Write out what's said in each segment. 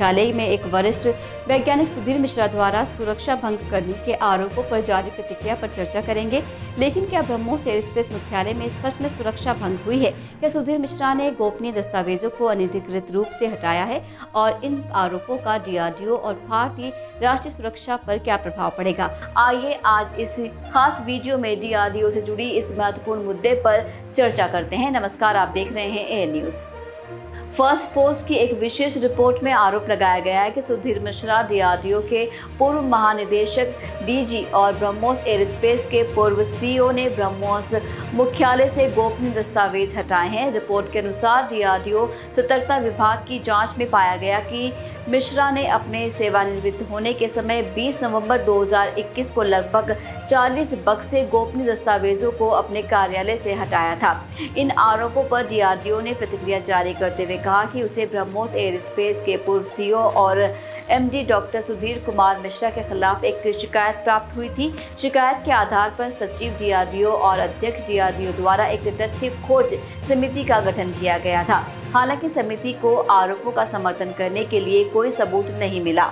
मुख्यालय में एक वरिष्ठ वैज्ञानिक सुधीर मिश्रा द्वारा सुरक्षा भंग करने के आरोपों पर जारी प्रतिक्रिया पर चर्चा करेंगे। लेकिन क्या ब्रह्मोस एयरस्पेस मुख्यालय में सच में सुरक्षा भंग हुई है? क्या सुधीर मिश्रा ने गोपनीय दस्तावेजों को अनधिकृत रूप से हटाया है? और इन आरोपों का डीआरडीओ और भारतीय राष्ट्रीय सुरक्षा पर क्या प्रभाव पड़ेगा? आइए आज इस खास वीडियो में डीआरडीओ से जुड़ी इस महत्वपूर्ण मुद्दे पर चर्चा करते हैं। नमस्कार, आप देख रहे हैं एयर न्यूज़। फ़र्स्ट पोस्ट की एक विशेष रिपोर्ट में आरोप लगाया गया है कि सुधीर मिश्रा, डीआरडीओ के पूर्व महानिदेशक, डीजी और ब्रह्मोस एयरस्पेस के पूर्व सीईओ ने ब्रह्मोस मुख्यालय से गोपनीय दस्तावेज़ हटाए हैं। रिपोर्ट के अनुसार डीआरडीओ सतर्कता विभाग की जाँच में पाया गया कि मिश्रा ने अपने सेवानिवृत्त होने के समय 20 नवंबर 2021 को लगभग 40 बक्से गोपनीय दस्तावेजों को अपने कार्यालय से हटाया था। इन आरोपों पर डीआरडीओ ने प्रतिक्रिया जारी करते हुए कहा कि उसे ब्रह्मोस एयरस्पेस के पूर्व सीईओ और एमडी डॉक्टर सुधीर कुमार मिश्रा के खिलाफ एक शिकायत प्राप्त हुई थी। शिकायत के आधार पर सचिव डीआरडीओ और अध्यक्ष डीआरडीओ द्वारा एक तथ्य खोज समिति का गठन किया गया था। हालाँकि समिति को आरोपों का समर्थन करने के लिए कोई सबूत नहीं मिला।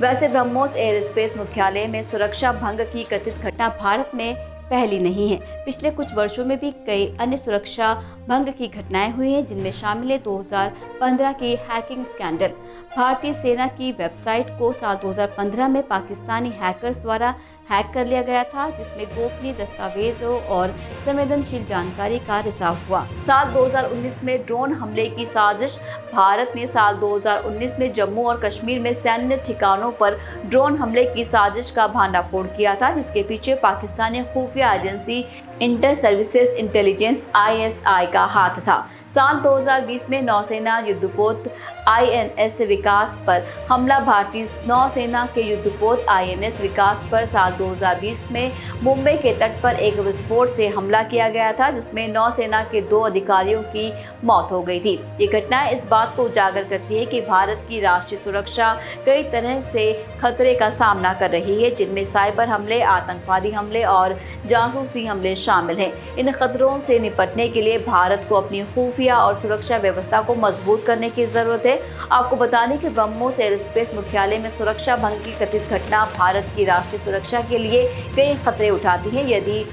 वैसे ब्रह्मोस एयरस्पेस मुख्यालय में सुरक्षा भंग की कथित घटना भारत में पहली नहीं है। पिछले कुछ वर्षों में भी कई अन्य सुरक्षा भंग की घटनाएँ हुई हैं, जिनमें शामिल है 2015 की हैकिंग स्कैंडल। भारतीय सेना की वेबसाइट को साल 2015 में पाकिस्तानी हैकर्स द्वारा हैक कर लिया गया था, जिसमें गोपनीय दस्तावेजों और संवेदनशील जानकारी का रिसाव हुआ। साल 2019 में ड्रोन हमले की साजिश। भारत ने साल 2019 में जम्मू और कश्मीर में सैन्य ठिकानों पर ड्रोन हमले की साजिश का भांडाफोड़ किया था, जिसके पीछे पाकिस्तानी खुफिया agency inter services intelligence ISI का हाथ था। साल 2020 में नौसेना युद्धपोत आईएनएस विकास पर हमला। भारतीय नौसेना के युद्धपोत आईएनएस विकास पर साल 2020 में मुंबई के तट पर एक विस्फोट से हमला किया गया था, जिसमें नौसेना के दो अधिकारियों की मौत हो गई थी। ये घटना इस बात को उजागर करती है कि भारत की राष्ट्रीय सुरक्षा कई तरह से खतरे का सामना कर रही है, जिनमें साइबर हमले, आतंकवादी हमले और जासूसी हमले शामिल हैं। इन खतरों से निपटने के लिए भारत को अपनी खुफिया और सुरक्षा व्यवस्था को मज़बूत करने की ज़रूरत है। आपको बता दें कि ब्रह्मोस एयरस्पेस मुख्यालय में सुरक्षा भंग की कथित घटना भारत की राष्ट्रीय सुरक्षा के लिए कई खतरे उठाती है। यदि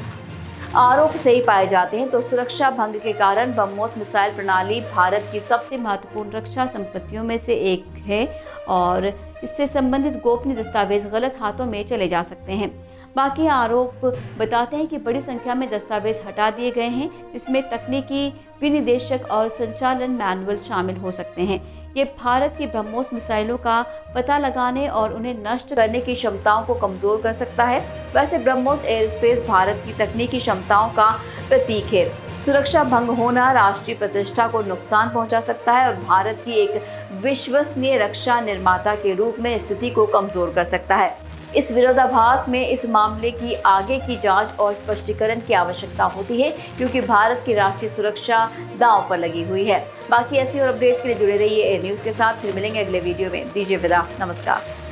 आरोप सही पाए जाते हैं तो सुरक्षा भंग के कारण ब्रह्मोस मिसाइल प्रणाली भारत की सबसे महत्वपूर्ण रक्षा संपत्तियों में से एक है और इससे संबंधित गोपनीय दस्तावेज़ गलत हाथों में चले जा सकते हैं। बाकी आरोप बताते हैं कि बड़ी संख्या में दस्तावेज़ हटा दिए गए हैं, जिसमें तकनीकी विनिदेशक और संचालन मैनुअल शामिल हो सकते हैं। ये भारत की ब्रह्मोस मिसाइलों का पता लगाने और उन्हें नष्ट करने की क्षमताओं को कमज़ोर कर सकता है। वैसे ब्रह्मोस एयर स्पेस भारत की तकनीकी क्षमताओं का प्रतीक है। सुरक्षा भंग होना राष्ट्रीय प्रतिष्ठा को नुकसान पहुँचा सकता है और भारत की एक विश्वसनीय रक्षा निर्माता के रूप में स्थिति को कमज़ोर कर सकता है। इस विरोधाभास में इस मामले की आगे की जाँच और स्पष्टीकरण की आवश्यकता होती है, क्योंकि भारत की राष्ट्रीय सुरक्षा दांव पर लगी हुई है। बाकी ऐसी और अपडेट्स के लिए जुड़े रहिए एयर न्यूज़ के साथ। फिर मिलेंगे अगले वीडियो में। दीजिए विदा। नमस्कार।